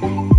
Bye.